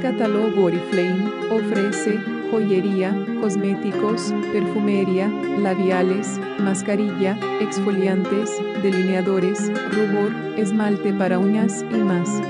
Catálogo Oriflame ofrece joyería, cosméticos, perfumería, labiales, mascarilla, exfoliantes, delineadores, rubor, esmalte para uñas y más.